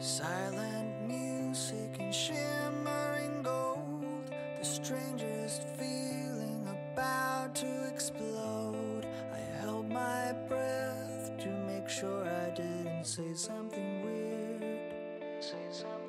Silent music and shimmering gold. The strangest feeling about to explode. I held my breath to make sure I didn't say something weird. Say something